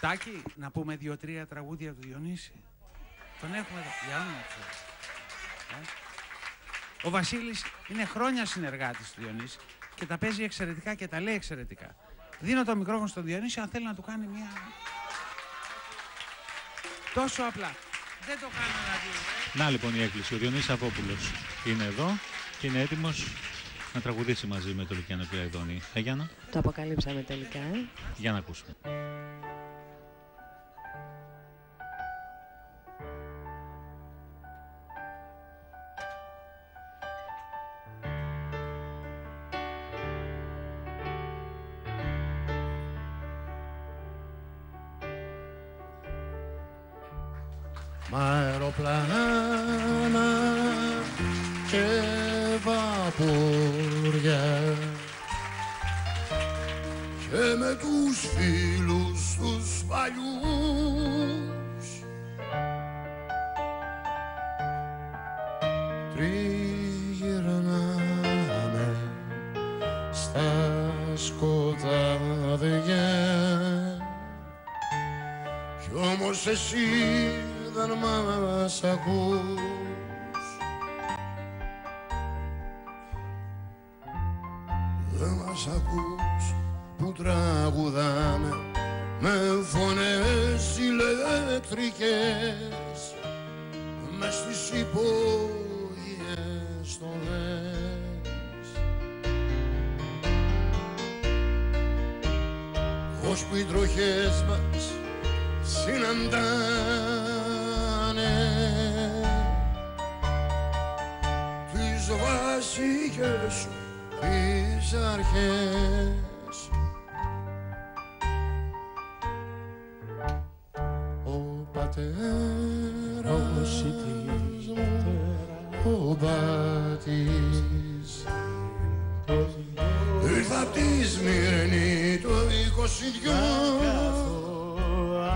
Τάκη, να πούμε δύο-τρία τραγούδια του Διονύση. Τον έχουμε εδώ. Για όνομα του Θεού. Ε. Ο Βασίλης είναι χρόνια συνεργάτης του Διονύση και τα παίζει εξαιρετικά και τα λέει εξαιρετικά. Δίνω το μικρόφωνο στον Διονύση αν θέλει να του κάνει μια... Τόσο απλά. Δεν το κάνω να δει. Να λοιπόν η έκκληση. Ο Διονύσης Αβόπουλος είναι εδώ και είναι έτοιμος να τραγουδήσει μαζί με το Λουκιάνο Πυραϊδόνη. Ε, Γιάννα; Το αποκαλύψαμε τελικά, ε. Για να ακούσουμε. Μ' αεροπλάνα και βαποριά. Και με τους φίλους τους παλιούς. Τριγυρνάμε στα σκοτάδια. Κι όμως εσύ δεν μας ακούς. Δεν μας ακούς που τραγουδάμε με φωνές ηλεκτρικές μες στις υπόγειες στολές ώσπου οι τροχές μας συναντάνε βασικές σου τις αρχές. Ο πατέρας μου ο μπάτης ήρθα απ' τη Σμύρνη το 22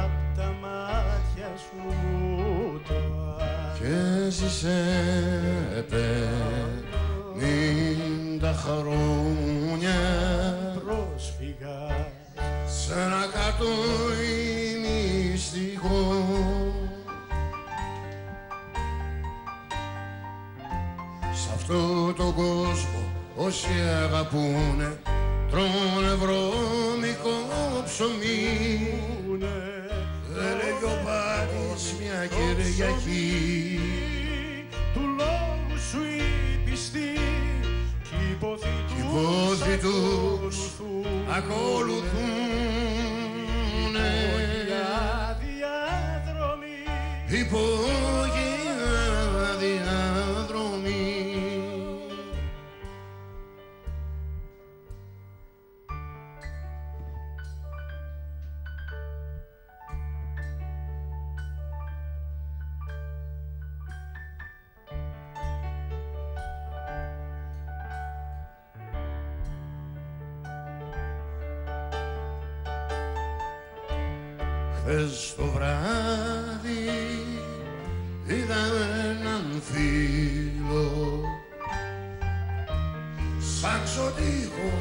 απ' τα μάτια σου το και ζήσε πενήντα χρόνια. Πρόσφυγα. Σε ένα κάτω μυστικό Σ' αυτό το κόσμο όσοι αγαπούνε τρώνε βρώμικο ψωμί. Έλεγε ο Πάτης μια Κυριακή κι οι πόθοι οι πόθοι Χθες το βράδυ είδα έναν φίλο. Σαν ξωτήχο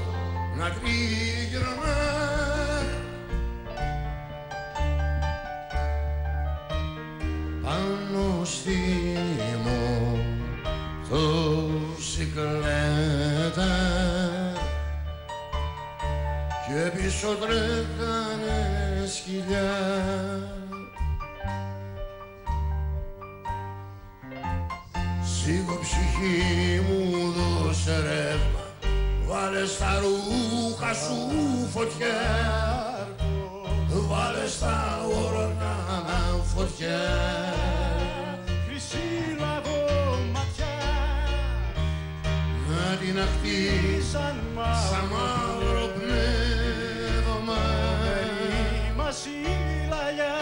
να τριγυρνά πάνω στη μοτοσυκλέτα και πίσω τρέχανε σκυλιά. Σίγω ψυχή μου δώσε ρεύμα Βάλε στα ρούχα σου φωτιά. Βάλε στα ορνάνα φωτιά. Χρυσή λαβό ματιά. Να την αχτεί σαν σαν μαύρο μας η λαλιά.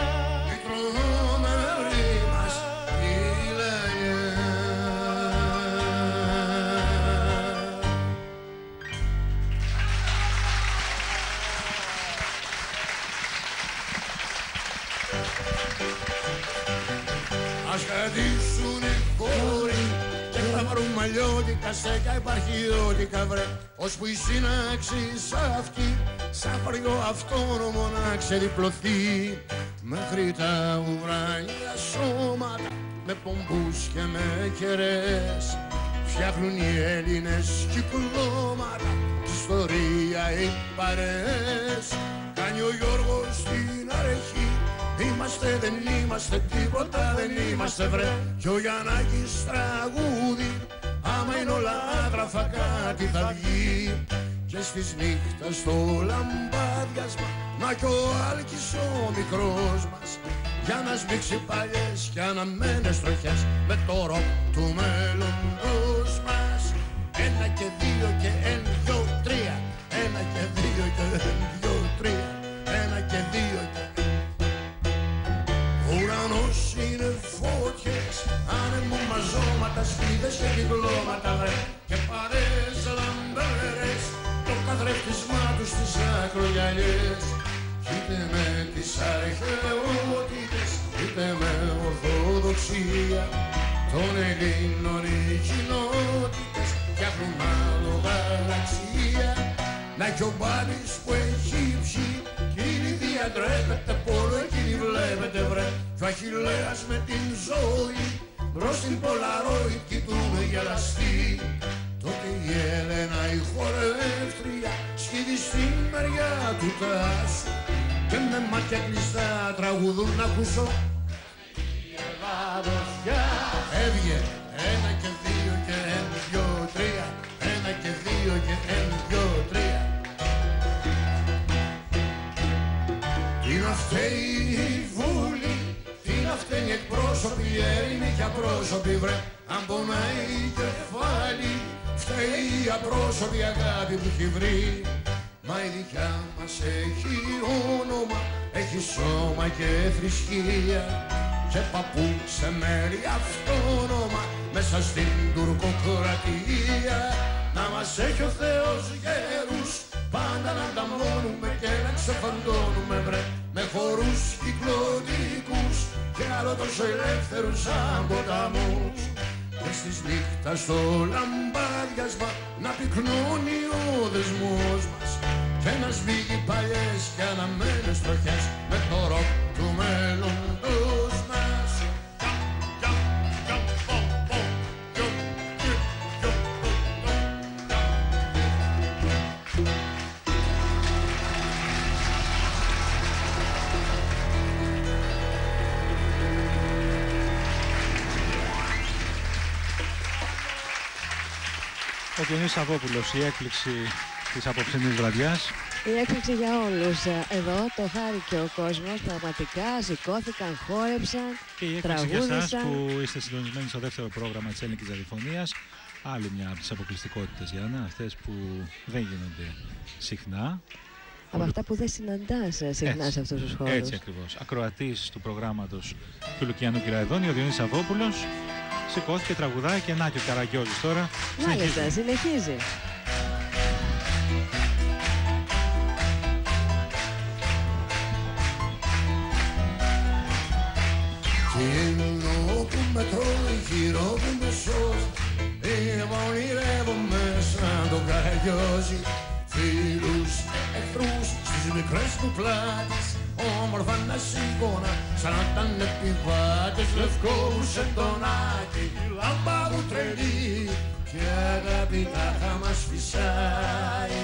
Η τρομερή μας η λαγιά Ας κρατήσουν οι χώροι και θα βρουν μαλλιώτικα στέκια υπαρχιώτικα βρε ώσπου η σύναξη αυτή σαν χωριό αυτόνομο να ξεδιπλωθεί μέχρι τα ουράνια σώματα με πομπούς και με κερές φτιάχνουν οι Έλληνες κυκλώματα. Τη ιστορία οι παρέες κάνει ο Γιώργος στην αρεχή Είμαστε, δεν είμαστε τίποτα, δεν είμαστε βρε. Κι ο Γιαννάκης τραγούδι Άμα είναι όλα άγραφα κάτι θα βγει. Και στις νύχτας στο λαμπάδιασμα Να κι ο Άλκης ο μικρός μας. Για να σμίξει παλιές και αναμένες τροχές Με το ροκ του μέλλοντος μας. Ένα και δύο και εν δυο τρία. Ένα και δύο και εν δυο είναι φώτιες Άνεμο μαζώματα, σπίδες και κυκλώματα βρε Και παρέες λαμπέρες Το καθρέφτισμά τους στις ακρογιαλιές. Είτε με τις αρχαιότητες Είτε με ορθοδοξία Των Ελλήνων οι κοινότητες Φτιάχνουν άλλο γαλαξία. Να κι ο Μπάλης που Αχιλέας με την ζωή Μπρος στην Πολαρόι κοιτούνε γελαστοί Τότε η Έλενα η χορεύτρια Σκύβει στην μεριά του τάσου Και με μάτια κλειστά τραγουδούν να ακούσω. Έβγε ένα και δύο και ένα, δυο, τρία Ένα και δύο και ένα, δυο, τρία. Τι να φταίει η Βούλη, τι να φταίνει οι εκπρόσωποι, οι Έλληνοι και απρόσωποι βρε. Αν πονάει η κεφάλι, φταίει η απρόσωπη αγάπη που έχει βρει. Μα η δικιά μας έχει όνομα, έχει σώμα και θρησκεία. Και παππού σε μέρη αυτόνομα μέσα στην τουρκοκρατία. Να μας έχει ο Θεός γέρους πάντα να ανταμώνουμε και να ξεφαντώνουμε βρε. Με χορούς κυκλωτικούς και άλλο τόσο ελεύθερους σαν ποταμούς και στις νύχτας στο λαμπάδιασμα να πυκνώνει ο δεσμός μας. Και να σβήγει παλιές και αναμένες τροχές με το ροκ του μέλλοντος Διονύσης Σαββόπουλος, η έκπληξη της απόψινής βραδιάς. Η έκπληξη για όλους. Εδώ το χάρηκε ο κόσμος. Πραγματικά σηκώθηκαν, χόρεψαν, Και η έκπληξη για εσάς τραγούδισαν. που είστε συντονισμένοι στο δεύτερο πρόγραμμα της Ελληνικής Ραδιοφωνίας. Άλλη μια από τις αποκλειστικότητες, Γιάννα, αυτές που δεν γίνονται συχνά. Από αυτά που δεν συναντάς ε, συχνά Έτσι. σε αυτούς τους χώρους. Έτσι ακριβώς. Ακροατής του προγράμματος του Λουκιανού Κυραϊδόνη, ο Διονύσης Σαββόπουλος, σηκώθηκε, τραγουδάει και να και ο Καραγκιόζης τώρα. Μάλιστα, συνεχίζει. συνεχίζει. Κοινό που με τρώει, γύρω που με σώζει Εγώ ονειρεύομαι σαν τον καραγκιόζη Φίλους, εχθρούς στις μικρές του πλάτες Όμορφα να σηκώνα σαν να ήταν επιβάτες Λευκό σεντονάκι, λάμπα μου τρελή Και αγάπη τάχα μας φυσάει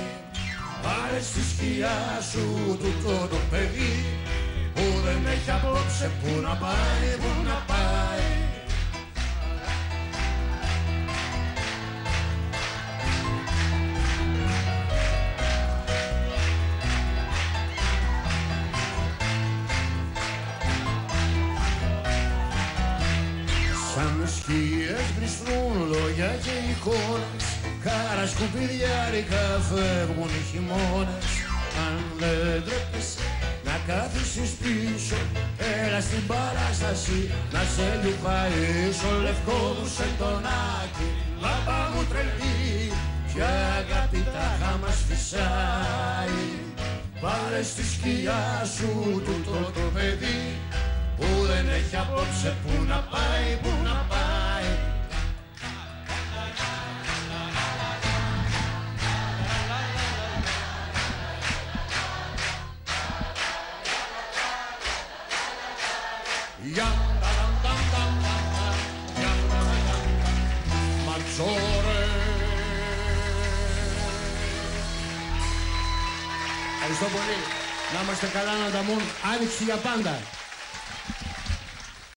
Πάρε στη σκιά σου τούτο το παιδί που δεν έχει απόψε που να πάει, που να πάει. Σαν σκιές μπριστρούν λόγια και εικόνες. Κάρα σκουπιδιάρικα φεύγουν οι χειμώνες. Αν δεν τρέπεσαι να κάθισεις πίσω Έλα στην παράσταση να σε λιουφαίσω Λευκός μου σε τονάκι, λάμπα μου τρελή Κι αγάπη τάχα μας φυσάει Πάρε στη σκιά σου τούτο το παιδί που δεν έχει απόψε που να πάει, που να πάει. Ματσόρε Ευχαριστώ πολύ. Να είμαστε καλά να ανταμούν άνοιξη για πάντα.